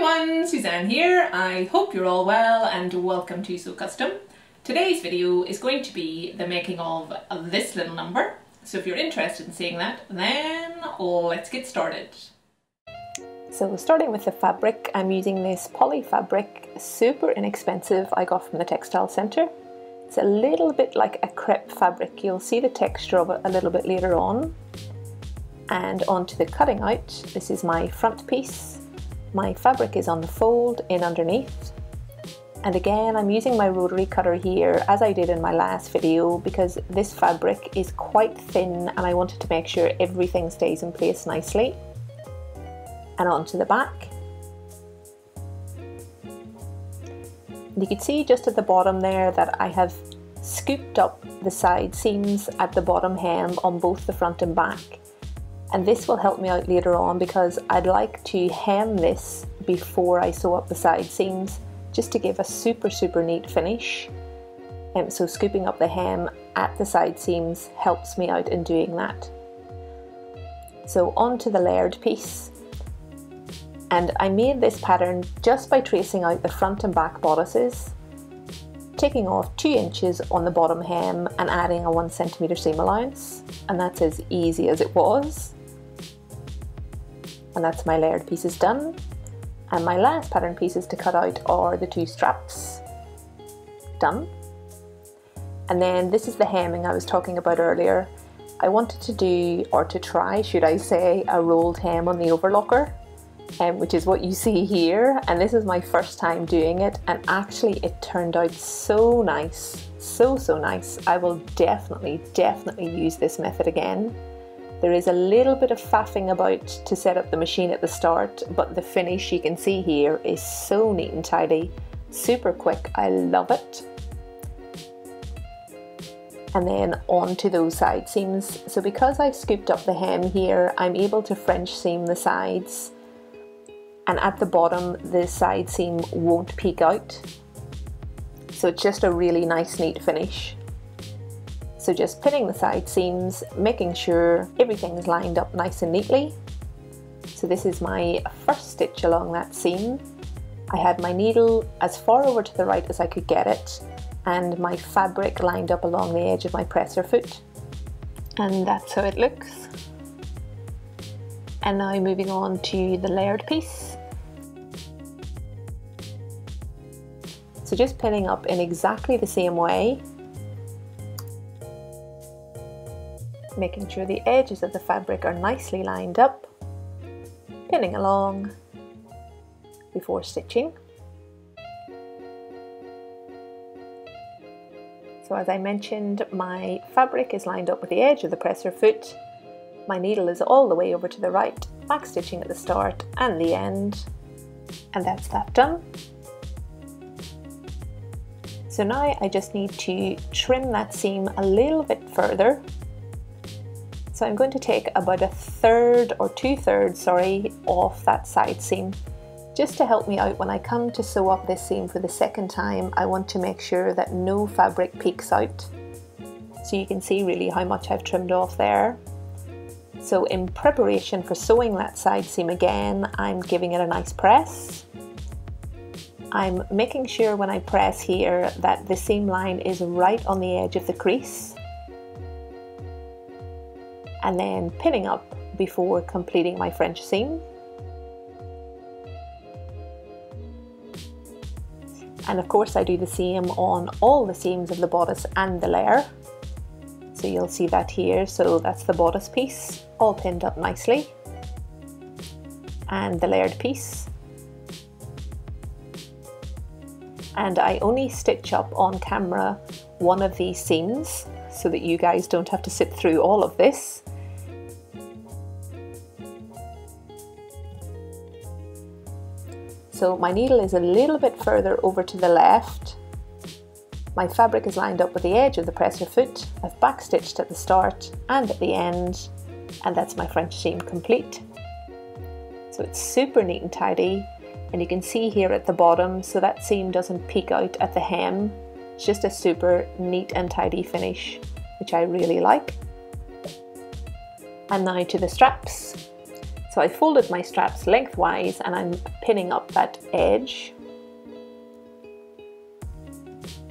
everyone, Susanne here. I hope you're all well and welcome to Sew Custom. Today's video is going to be the making of this little number. So if you're interested in seeing that, then oh, let's get started. So starting with the fabric, I'm using this poly fabric, super inexpensive, I got from the textile centre. It's a little bit like a crepe fabric, you'll see the texture of it a little bit later on. And onto the cutting out, this is my front piece my fabric is on the fold in underneath. And again, I'm using my rotary cutter here as I did in my last video because this fabric is quite thin and I wanted to make sure everything stays in place nicely. And onto the back. And you can see just at the bottom there that I have scooped up the side seams at the bottom hem on both the front and back and this will help me out later on because I'd like to hem this before I sew up the side seams just to give a super super neat finish. Um, so scooping up the hem at the side seams helps me out in doing that. So onto the layered piece. And I made this pattern just by tracing out the front and back bodices taking off 2 inches on the bottom hem and adding a 1 centimeter seam allowance. And that's as easy as it was and that's my layered pieces done. And my last pattern pieces to cut out are the two straps. Done. And then this is the hemming I was talking about earlier. I wanted to do, or to try, should I say, a rolled hem on the overlocker, um, which is what you see here. And this is my first time doing it, and actually it turned out so nice, so, so nice. I will definitely, definitely use this method again. There is a little bit of faffing about to set up the machine at the start, but the finish you can see here is so neat and tidy, super quick, I love it. And then onto those side seams. So because I've scooped up the hem here, I'm able to French seam the sides and at the bottom the side seam won't peek out. So it's just a really nice neat finish. So just pinning the side seams, making sure everything is lined up nice and neatly. So this is my first stitch along that seam. I had my needle as far over to the right as I could get it and my fabric lined up along the edge of my presser foot. And that's how it looks. And now moving on to the layered piece. So just pinning up in exactly the same way making sure the edges of the fabric are nicely lined up, pinning along before stitching. So as I mentioned, my fabric is lined up with the edge of the presser foot. My needle is all the way over to the right, back stitching at the start and the end. And that's that done. So now I just need to trim that seam a little bit further so I'm going to take about a third or two thirds, sorry, off that side seam just to help me out. When I come to sew up this seam for the second time I want to make sure that no fabric peeks out. So you can see really how much I've trimmed off there. So in preparation for sewing that side seam again I'm giving it a nice press. I'm making sure when I press here that the seam line is right on the edge of the crease and then pinning up before completing my French seam. And of course I do the same on all the seams of the bodice and the layer. So you'll see that here, so that's the bodice piece, all pinned up nicely. And the layered piece. And I only stitch up on camera one of these seams so that you guys don't have to sit through all of this. So my needle is a little bit further over to the left. My fabric is lined up with the edge of the presser foot. I've backstitched at the start and at the end, and that's my French seam complete. So it's super neat and tidy, and you can see here at the bottom, so that seam doesn't peek out at the hem. It's just a super neat and tidy finish, which I really like. And now to the straps. So I folded my straps lengthwise and I'm pinning up that edge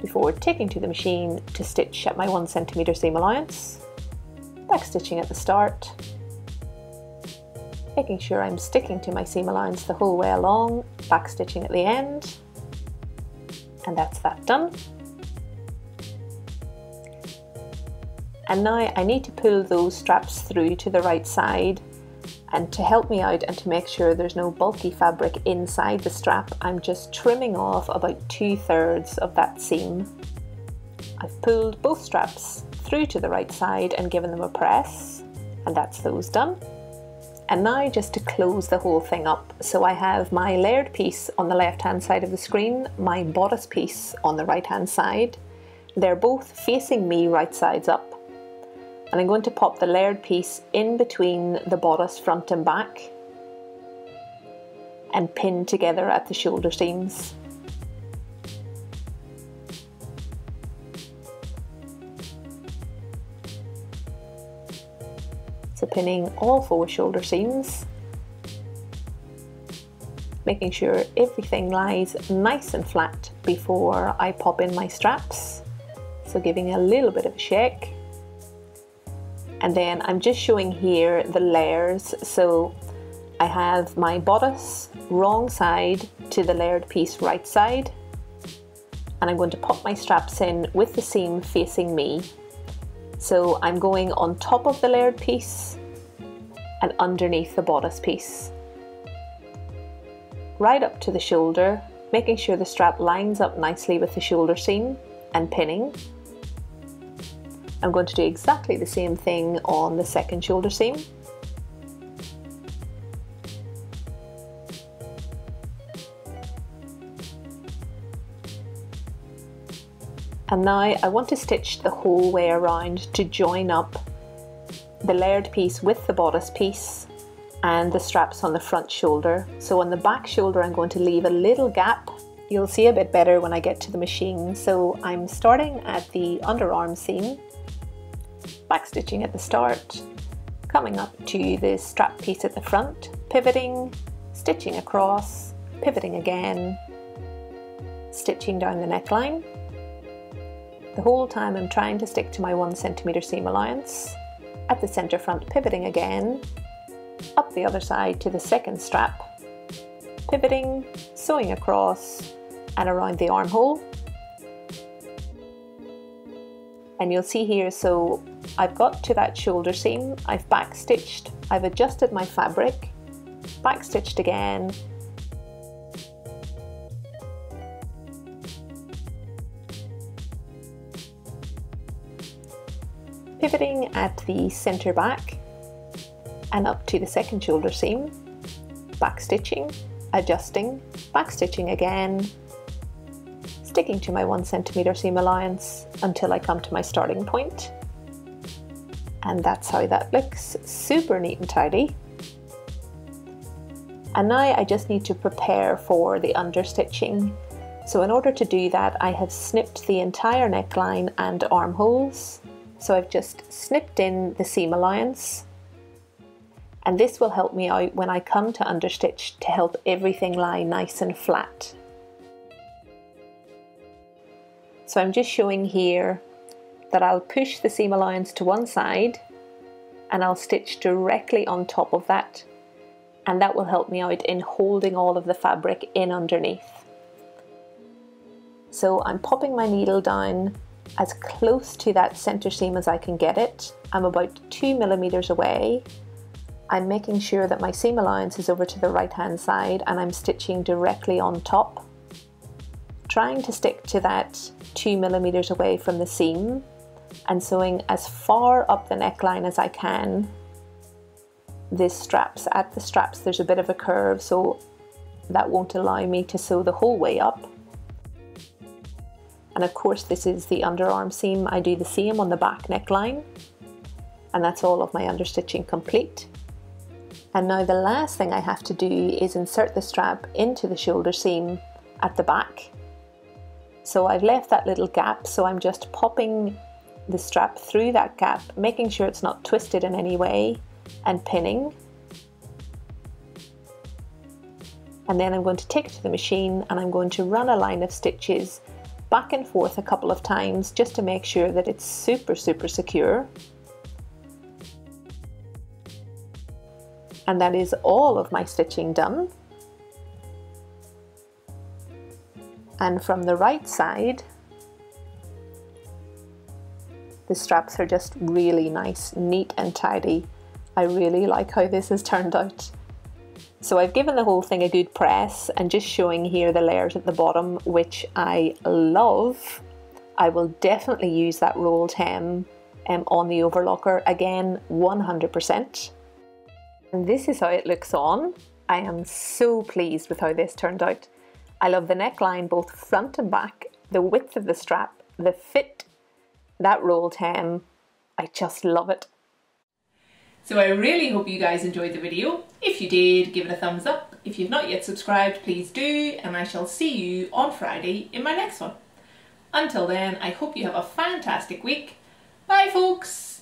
before taking to the machine to stitch at my one centimeter seam allowance, back stitching at the start, making sure I'm sticking to my seam allowance the whole way along, back stitching at the end, and that's that done. And now I need to pull those straps through to the right side and to help me out and to make sure there's no bulky fabric inside the strap, I'm just trimming off about two thirds of that seam. I've pulled both straps through to the right side and given them a press, and that's those done. And now just to close the whole thing up, so I have my layered piece on the left hand side of the screen, my bodice piece on the right hand side. They're both facing me right sides up and I'm going to pop the layered piece in between the bodice front and back and pin together at the shoulder seams. So pinning all four shoulder seams, making sure everything lies nice and flat before I pop in my straps. So giving a little bit of a shake and then I'm just showing here the layers. So I have my bodice wrong side to the layered piece right side. And I'm going to pop my straps in with the seam facing me. So I'm going on top of the layered piece and underneath the bodice piece. Right up to the shoulder making sure the strap lines up nicely with the shoulder seam and pinning I'm going to do exactly the same thing on the second shoulder seam. And now I want to stitch the whole way around to join up the layered piece with the bodice piece and the straps on the front shoulder. So on the back shoulder I'm going to leave a little gap. You'll see a bit better when I get to the machine. So I'm starting at the underarm seam backstitching at the start, coming up to the strap piece at the front, pivoting, stitching across, pivoting again, stitching down the neckline. The whole time I'm trying to stick to my one centimeter seam allowance. At the center front, pivoting again, up the other side to the second strap, pivoting, sewing across and around the armhole. And you'll see here, so I've got to that shoulder seam, I've backstitched, I've adjusted my fabric, backstitched again, pivoting at the centre back and up to the second shoulder seam, backstitching, adjusting, backstitching again, sticking to my one centimetre seam allowance until I come to my starting point and that's how that looks. Super neat and tidy. And now I just need to prepare for the understitching. So in order to do that I have snipped the entire neckline and armholes. So I've just snipped in the seam allowance. And this will help me out when I come to understitch to help everything lie nice and flat. So I'm just showing here that I'll push the seam allowance to one side and I'll stitch directly on top of that and that will help me out in holding all of the fabric in underneath. So I'm popping my needle down as close to that center seam as I can get it. I'm about two millimeters away. I'm making sure that my seam allowance is over to the right hand side and I'm stitching directly on top. Trying to stick to that two millimeters away from the seam and sewing as far up the neckline as I can. This straps, at the straps there's a bit of a curve so that won't allow me to sew the whole way up. And of course this is the underarm seam, I do the same on the back neckline and that's all of my understitching complete. And now the last thing I have to do is insert the strap into the shoulder seam at the back. So I've left that little gap so I'm just popping the strap through that gap, making sure it's not twisted in any way and pinning. and then I'm going to take it to the machine and I'm going to run a line of stitches back and forth a couple of times just to make sure that it's super super secure and that is all of my stitching done and from the right side the straps are just really nice neat and tidy I really like how this has turned out so I've given the whole thing a good press and just showing here the layers at the bottom, which I love. I will definitely use that rolled hem um, on the overlocker again 100%. And this is how it looks on. I am so pleased with how this turned out. I love the neckline both front and back, the width of the strap, the fit, that rolled hem. I just love it. So I really hope you guys enjoyed the video. If you did, give it a thumbs up. If you've not yet subscribed, please do, and I shall see you on Friday in my next one. Until then, I hope you have a fantastic week. Bye folks!